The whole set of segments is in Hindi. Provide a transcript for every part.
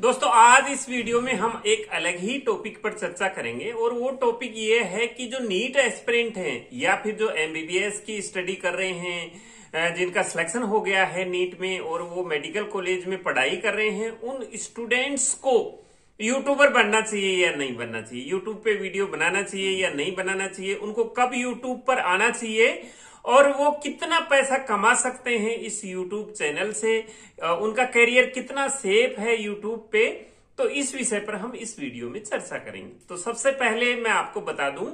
दोस्तों, आज इस वीडियो में हम एक अलग ही टॉपिक पर चर्चा करेंगे और वो टॉपिक ये है कि जो नीट एस्पिरेंट हैं या फिर जो एमबीबीएस की स्टडी कर रहे हैं जिनका सिलेक्शन हो गया है नीट में और वो मेडिकल कॉलेज में पढ़ाई कर रहे हैं, उन स्टूडेंट्स को यूट्यूबर बनना चाहिए या नहीं बनना चाहिए? यूट्यूब पे वीडियो बनाना चाहिए या नहीं बनाना चाहिए? उनको कब यूट्यूब पर आना चाहिए? और वो कितना पैसा कमा सकते हैं इस यूट्यूब चैनल से? उनका करियर कितना सेफ़ है यूट्यूब पे? तो इस विषय पर हम इस वीडियो में चर्चा करेंगे। तो सबसे पहले मैं आपको बता दूँ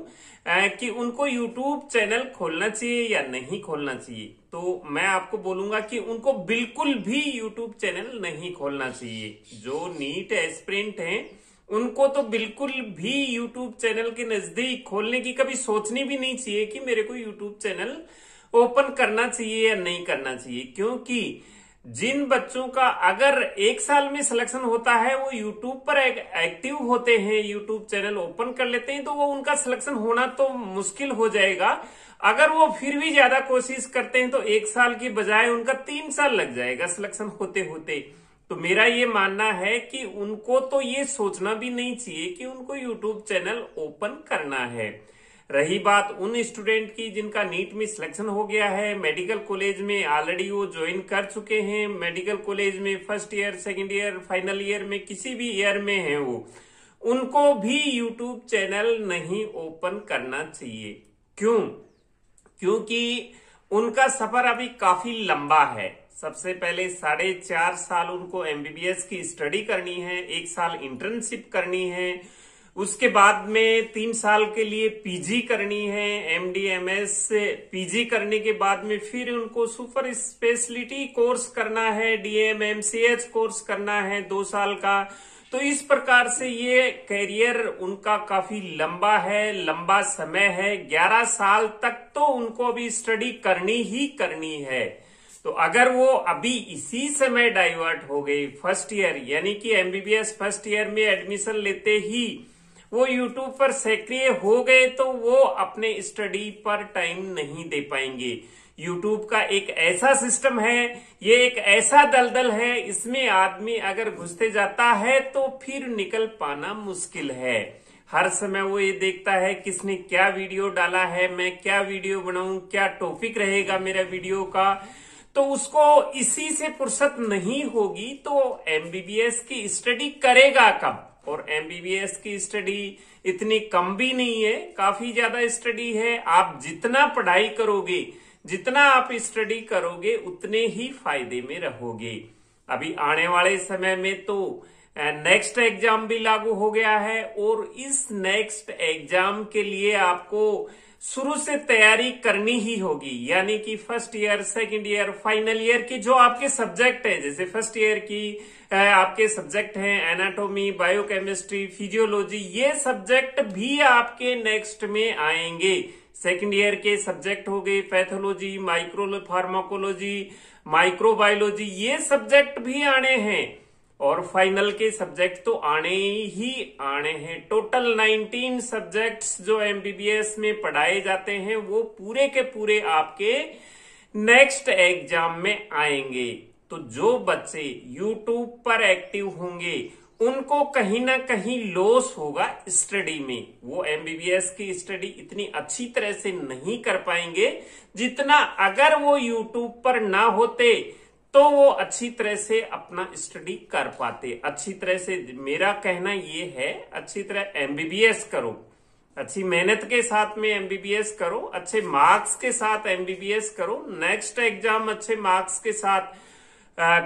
कि उनको यूट्यूब चैनल खोलना चाहिए या नहीं खोलना चाहिए। तो मैं आपको बोलूँगा कि उनको बिल्कुल भी यूट्यूब चैनल नहीं खोलना चाहिए। जो नीट एस्प्रिंट हैं उनको तो बिल्कुल भी यूट्यूब चैनल के नज़दीक खोलने की कभी सोचनी भी नहीं चाहिए कि मेरे को यूट्यूब चैनल ओपन करना चाहिए या नहीं करना चाहिए। क्योंकि जिन बच्चों का अगर एक साल में सिलेक्शन होता है, वो यूट्यूब पर एक एक्टिव होते हैं यूट्यूब चैनल ओपन कर लेते हैं तो वो उनका सिलेक्शन होना तो मुश्किल हो जाएगा। अगर वो फिर भी ज़्यादा कोशिश करते हैं तो एक साल की बजाय उनका तीन साल लग जाएगा सिलेक्शन होते होते तो मेरा ये मानना है कि उनको तो ये सोचना भी नहीं चाहिए कि उनको यूट्यूब चैनल ओपन करना है। रही बात उन स्टूडेंट की जिनका नीट में सिलेक्शन हो गया है मेडिकल कॉलेज में ऑलरेडी वो ज्वाइन कर चुके हैं मेडिकल कॉलेज में first year second year final year में किसी भी ईयर में है वो। उनको भी यूट्यूब चैनल नहीं ओपन करना चाहिए। क्यों? क्योंकि उनका सफ़र अभी काफ़ी लंबा है। सबसे पहले साढ़े चार साल उनको एमबीबीएस की स्टडी करनी है, एक साल इंटर्नशिप करनी है, उसके बाद में तीन साल के लिए पीजी करनी है एमडीएमएस पीजी करने के बाद में फिर उनको सुपर स्पेशलिटी कोर्स करना है डीएम एमसीएच कोर्स करना है दो साल का। तो इस प्रकार से ये करियर उनका काफ़ी लंबा है, लंबा समय है। ग्यारह साल तक तो उनको अभी स्टडी करनी ही करनी है। तो अगर वो अभी इसी समय डाइवर्ट हो गई फ़र्स्ट ईयर यानी कि एमबीबीएस फ़र्स्ट ईयर में एडमिशन लेते ही वो यूट्यूब पर सक्रिय हो गए तो वो अपने स्टडी पर टाइम नहीं दे पाएँगे। यूट्यूब का एक ऐसा सिस्टम है, ये एक ऐसा दलदल है, इसमें आदमी अगर घुसते जाता है तो फिर निकल पाना मुश्किल है। हर समय वो ये देखता है, किसने क्या वीडियो डाला है, मैं क्या वीडियो बनाऊँ, क्या टॉपिक रहेगा मेरा वीडियो का। तो उसको इसी से फुर्सत नहीं होगी तो एमबीबीएस की स्टडी करेगा कब? और एमबीबीएस की स्टडी इतनी कम भी नहीं है, काफ़ी ज़्यादा स्टडी है। आप जितना पढ़ाई करोगे, जितना आप स्टडी करोगे, उतने ही फ़ायदे में रहोगे। अभी आने वाले समय में तो नेक्स्ट एग्ज़ाम भी लागू हो गया है और इस नेक्स्ट एग्ज़ाम के लिए आपको शुरू से तैयारी करनी ही होगी। यानी कि first year second year final year की जो आपके सब्जेक्ट है, जैसे फ़र्स्ट ईयर की आपके सब्जेक्ट हैं एनाटॉमी बायोकेमिस्ट्री फिजियोलॉजी ये सब्जेक्ट भी आपके नेक्स्ट में आएँगे। सेकंड ईयर के सब्जेक्ट हो गए पैथोलॉजी माइक्रो फार्माकोलॉजी माइक्रोबायोलॉजी ये सब्जेक्ट भी आने हैं। और फाइनल के सब्जेक्ट तो आने ही आने हैं। टोटल 19 सब्जेक्ट्स जो एमबीबीएस में पढ़ाए जाते हैं, वो पूरे के पूरे आपके नेक्स्ट एग्ज़ाम में आएँगे। तो जो बच्चे यूट्यूब पर एक्टिव होंगे, उनको कहीं ना कहीं लॉस होगा स्टडी में। वो एमबीबीएस की स्टडी इतनी अच्छी तरह से नहीं कर पाएँगे, जितना अगर वो यूट्यूब पर ना होते तो वो अच्छी तरह से अपना स्टडी कर पाते। अच्छी तरह से, मेरा कहना ये है, अच्छी तरह एमबीबीएस करो। अच्छी मेहनत के साथ में एमबीबीएस करो, अच्छे मार्क्स के साथ एमबीबीएस करो नेक्स्ट एग्ज़ाम अच्छे मार्क्स के साथ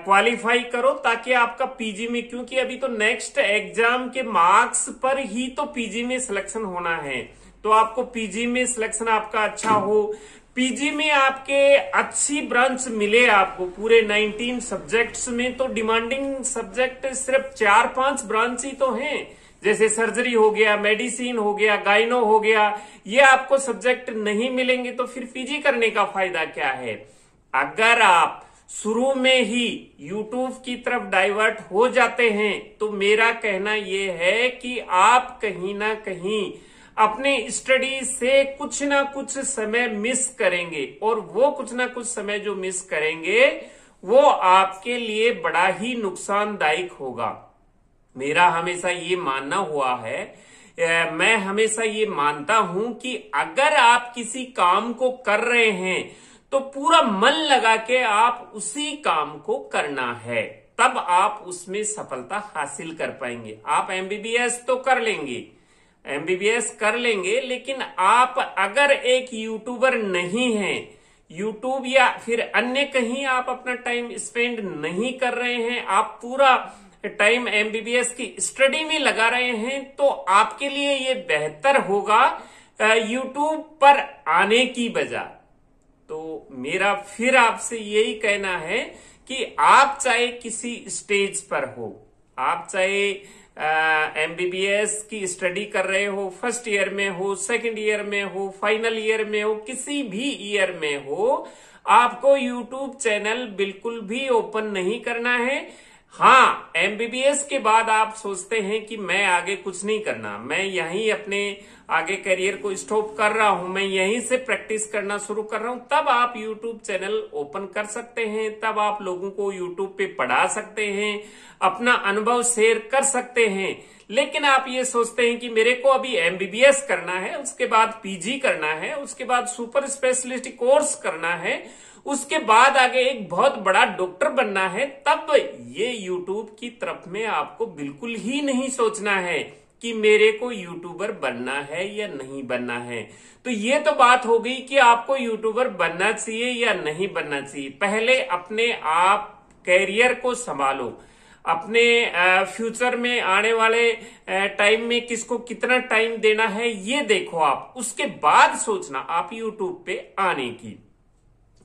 क्वालिफाई करो ताकि आपका पीजी में, क्योंकि अभी तो नेक्स्ट एग्ज़ाम के मार्क्स पर ही तो पीजी में सिलेक्शन होना है। तो आपको पीजी में सिलेक्शन आपका अच्छा हो पीजी में आपके अच्छी ब्रांच मिले आपको, पूरे 19 सब्जेक्ट्स में तो डिमांडिंग सब्जेक्ट सिर्फ़ चार पाँच ब्रांच ही तो हैं। जैसे सर्जरी हो गया मेडिसिन हो गया गाइनो हो गया, ये आपको सब्जेक्ट नहीं मिलेंगे तो फिर पीजी करने का फ़ायदा क्या है? अगर आप शुरू में ही यूट्यूब की तरफ़ डाइवर्ट हो जाते हैं तो मेरा कहना यह है कि आप कहीं ना कहीं अपने स्टडी से कुछ ना कुछ समय मिस करेंगे। और वो कुछ ना कुछ समय जो मिस करेंगे, वो आपके लिए बड़ा ही नुकसानदायक होगा। मेरा हमेशा ये मानना हुआ है मैं हमेशा ये मानता हूँ कि अगर आप किसी काम को कर रहे हैं तो पूरा मन लगा के आप उसी काम को करना है। तब आप उसमें सफलता हासिल कर पाएँगे। आप एमबीबीएस तो कर लेंगे। एमबीबीएस कर लेंगे, लेकिन आप अगर एक यूट्यूबर नहीं हैं यूट्यूब या फिर अन्य कहीं आप अपना टाइम स्पेंड नहीं कर रहे हैं, आप पूरा टाइम एमबीबीएस की स्टडी में लगा रहे हैं तो आपके लिए ये बेहतर होगा यूट्यूब पर आने की बजाय। तो मेरा फिर आपसे यही कहना है कि आप चाहे किसी स्टेज पर हो, आप चाहे एमबीबीएस की स्टडी कर रहे हो फ़र्स्ट ईयर में हो सेकंड ईयर में हो फाइनल ईयर में हो, किसी भी ईयर में हो, आपको यूट्यूब चैनल बिल्कुल भी ओपन नहीं करना है। हाँ एमबीबीएस के बाद आप सोचते हैं कि मैं आगे कुछ नहीं करना। मैं यहीं अपने आगे करियर को स्टॉप कर रहा हूँ। मैं यहीं से प्रैक्टिस करना शुरू कर रहा हूँ। तब आप यूट्यूब चैनल ओपन कर सकते हैं। तब आप लोगों को यूट्यूब पे पढ़ा सकते हैं। अपना अनुभव शेयर कर सकते हैं। लेकिन आप ये सोचते हैं कि मेरे को अभी एमबीबीएस करना है, उसके बाद पीजी करना है, उसके बाद सुपर स्पेशलिस्ट कोर्स करना है उसके बाद आगे एक बहुत बड़ा डॉक्टर बनना है, तब ये यूट्यूब की तरफ़ में आपको बिल्कुल ही नहीं सोचना है कि मेरे को यूट्यूबर बनना है या नहीं बनना है। तो ये तो बात हो गई कि आपको यूट्यूबर बनना चाहिए या नहीं बनना चाहिए। पहले अपने आप कैरियर को संभालो। अपने फ्यूचर में आने वाले टाइम में किसको कितना टाइम देना है, ये देखो आप। उसके बाद सोचना आप यूट्यूब पे आने की।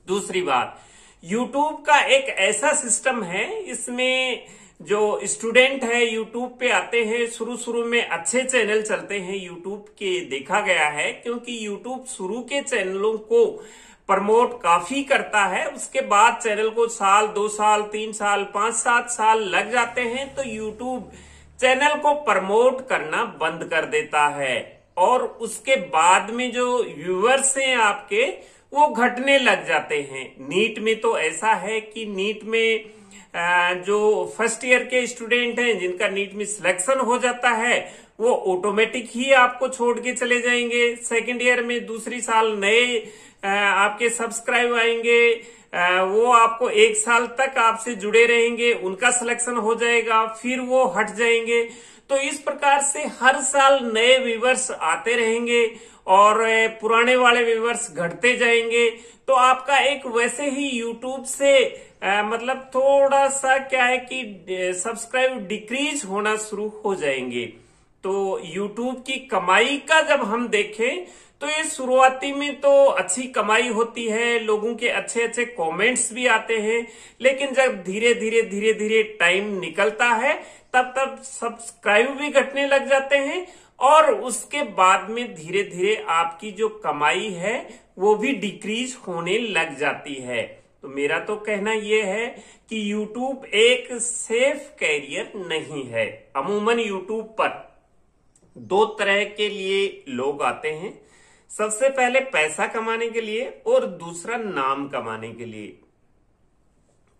दूसरी बात यूट्यूब का एक ऐसा सिस्टम है, इसमें जो स्टूडेंट है यूट्यूब पे आते हैं शुरू शुरू में अच्छे चैनल चलते हैं यूट्यूब के देखा गया है, क्योंकि यूट्यूब शुरू के चैनलों को प्रमोट काफ़ी करता है, उसके बाद चैनल को साल, दो साल, तीन साल, पाँच, सात साल लग जाते हैं तो यूट्यूब चैनल को प्रमोट करना बंद कर देता है। और उसके बाद में जो व्यूअर्स हैं आपके वो घटने लग जाते हैं। नीट में तो ऐसा है कि नीट में जो फ़र्स्ट ईयर के स्टूडेंट हैं, जिनका नीट में सिलेक्शन हो जाता है, वो ऑटोमेटिक ही आपको छोड़ के चले जाएँगे। सेकेंड ईयर में दूसरी साल नए आपके सब्सक्राइब आएँगे। वो आपको एक साल तक आपसे जुड़े रहेंगे, उनका सिलेक्शन हो जाएगा, फिर वो हट जाएँगे। तो इस प्रकार से हर साल नए व्यूवर्स आते रहेंगे। और पुराने वाले व्यूवर्स घटते जाएँगे। तो आपका एक वैसे ही यूट्यूब से आ, मतलब थोड़ा सा क्या है कि सब्सक्राइब डिक्रीज होना शुरू हो जाएँगे। तो यूट्यूब की कमाई का जब हम देखें तो ये शुरुआती में तो अच्छी कमाई होती है लोगों के अच्छे अच्छे कमेंट्स भी आते हैं लेकिन जब धीरे धीरे धीरे धीरे टाइम निकलता है तब तब सब्सक्राइब भी घटने लग जाते हैं और उसके बाद में धीरे धीरे आपकी जो कमाई है, वो भी डिक्रीज होने लग जाती है। तो मेरा तो कहना यह है कि YouTube एक सेफ़ कैरियर नहीं है। अमूमन YouTube पर दो तरह के लिए लोग आते हैं। सबसे पहले पैसा कमाने के लिए और दूसरा नाम कमाने के लिए।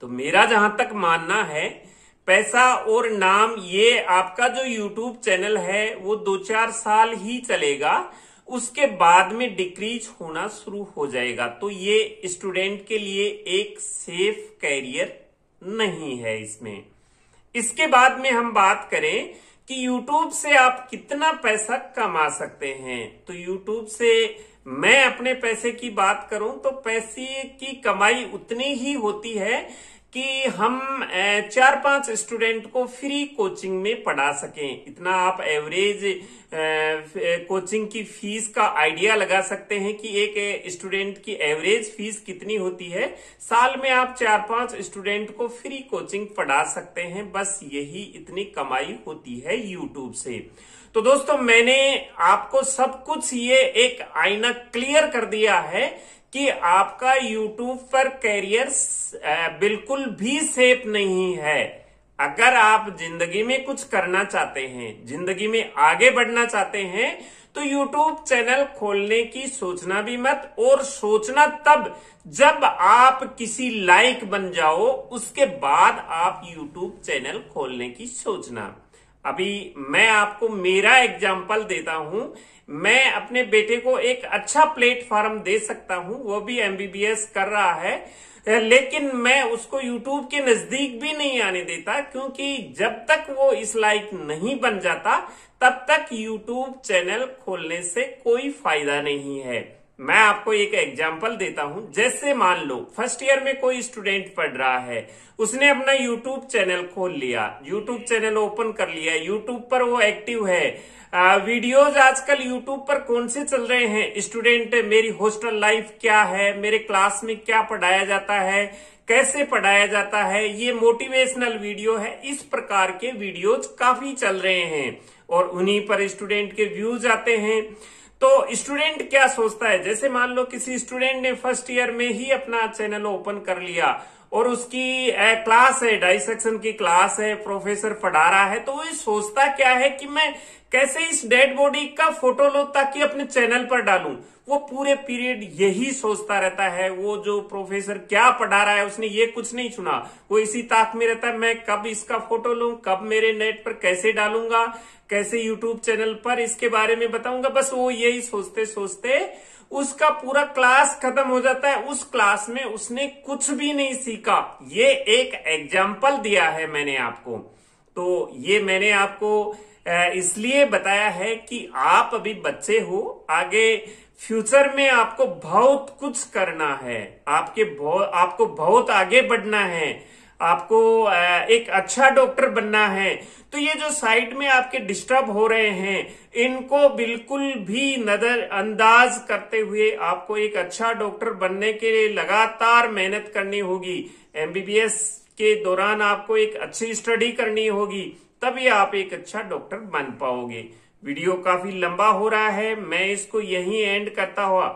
तो मेरा जहाँ तक मानना है पैसा और नाम, ये आपका जो यूट्यूब चैनल है, वो दो चार साल ही चलेगा। उसके बाद में डिक्रीज होना शुरू हो जाएगा। तो ये स्टूडेंट के लिए एक सेफ़ कैरियर नहीं है इसमें। इसके बाद में हम बात करें कि YouTube से आप कितना पैसा कमा सकते हैं। तो YouTube से मैं अपने पैसे की बात करूँ तो पैसे की कमाई उतनी ही होती है कि हम चार पाँच स्टूडेंट को फ्री कोचिंग में पढ़ा सकें। इतना आप एवरेज कोचिंग की फ़ीस का आइडिया लगा सकते हैं कि एक स्टूडेंट की एवरेज फ़ीस कितनी होती है। साल में आप चार पाँच स्टूडेंट को फ्री कोचिंग पढ़ा सकते हैं। बस यही इतनी कमाई होती है यूट्यूब से। तो दोस्तों, मैंने आपको सब कुछ ये एक आईना क्लियर कर दिया है कि आपका यूट्यूब पर कैरियर बिल्कुल भी सेफ़ नहीं है। अगर आप ज़िंदगी में कुछ करना चाहते हैं, ज़िंदगी में आगे बढ़ना चाहते हैं तो यूट्यूब चैनल खोलने की सोचना भी मत और सोचना तब जब आप किसी लाइक बन जाओ, उसके बाद आप यूट्यूब चैनल खोलने की सोचना। अभी मैं आपको मेरा एग्ज़ाम्पल देता हूँ। मैं अपने बेटे को एक अच्छा प्लेटफॉर्म दे सकता हूँ, वो भी एमबीबीएस कर रहा है, लेकिन मैं उसको यूट्यूब के नज़दीक भी नहीं आने देता, क्योंकि जब तक वो इस लाइक नहीं बन जाता, तब तक यूट्यूब चैनल खोलने से कोई फ़ायदा नहीं है। मैं आपको एक एग्ज़ाम्पल देता हूँ। जैसे मान लो फ़र्स्ट ईयर में कोई स्टूडेंट पढ़ रहा है, उसने अपना यूट्यूब चैनल खोल लिया यूट्यूब चैनल ओपन कर लिया यूट्यूब पर वो एक्टिव है। वीडियोज़ आजकल यूट्यूब पर कौन से चल रहे हैं? स्टूडेंट मेरी हॉस्टल लाइफ क्या है? मेरे क्लास में क्या पढ़ाया जाता है? कैसे पढ़ाया जाता है? ये मोटिवेशनल वीडियो है। इस प्रकार के वीडियोज़ काफ़ी चल रहे हैं। और उन्हीं पर स्टूडेंट के व्यूज़ आते हैं। तो स्टूडेंट क्या सोचता है? जैसे मान लो किसी स्टूडेंट ने फ़र्स्ट ईयर में ही अपना चैनल ओपन कर लिया और उसकी क्लास है डाइसेक्शन की क्लास है, प्रोफेसर पढ़ा रहा है तो वो सोचता क्या है कि मैं कैसे इस डेड बॉडी का फ़ोटो लो ताकि अपने चैनल पर डालूं? वो पूरे पीरियड यही सोचता रहता है, वो जो प्रोफेसर क्या पढ़ा रहा है, उसने ये कुछ नहीं सुना। वो इसी ताक में रहता है, मैं कब इसका फ़ोटो लू, कब मेरे नेट पर कैसे डालूँगा, कैसे यूट्यूब चैनल पर इसके बारे में बताऊँगा, बस वो यही सोचते सोचते उसका पूरा क्लास खत्म हो जाता है। उस क्लास में उसने कुछ भी नहीं सीखा। ये एक एग्ज़ाम्पल दिया है मैंने आपको। तो ये मैंने आपको इसलिए बताया है कि आप अभी बच्चे हो, आगे फ्यूचर में आपको बहुत कुछ करना है। आपके बहुत आपको बहुत आगे बढ़ना है। आपको एक अच्छा डॉक्टर बनना है। तो ये जो साइड में आपके डिस्टर्ब हो रहे हैं, इनको बिल्कुल भी नज़र अंदाज करते हुए आपको एक अच्छा डॉक्टर बनने के लिए लगातार मेहनत करनी होगी। एमबीबीएस के दौरान आपको एक अच्छी स्टडी करनी होगी, तभी आप एक अच्छा डॉक्टर बन पाओगे। वीडियो काफ़ी लंबा हो रहा है, मैं इसको यही एंड करता हुआ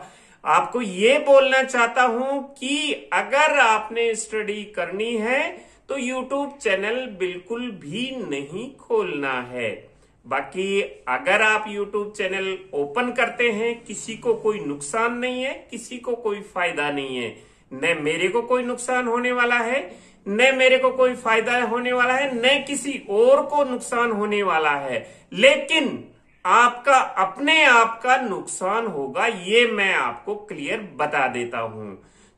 आपको ये बोलना चाहता हूँ कि अगर आपने स्टडी करनी है तो YouTube चैनल बिल्कुल भी नहीं खोलना है। बाकी अगर आप YouTube चैनल ओपन करते हैं, किसी को कोई नुकसान नहीं है, किसी को कोई फ़ायदा नहीं है। न मेरे को कोई नुकसान होने वाला है, न मेरे को कोई फ़ायदा होने वाला है, न किसी और को नुकसान होने वाला है। लेकिन आपका, अपने आप का नुकसान होगा, ये मैं आपको क्लियर बता देता हूँ।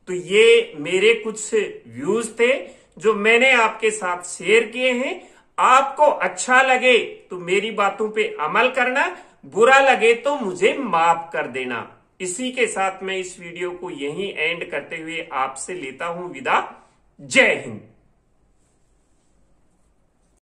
तो ये मेरे कुछ व्यूज़ थे, जो मैंने आपके साथ शेयर किए हैं। आपको अच्छा लगे तो मेरी बातों पे अमल करना, बुरा लगे तो मुझे माफ़ कर देना। इसी के साथ मैं इस वीडियो को यहीं एंड करते हुए आपसे लेता हूँ विदा। जय हिंद।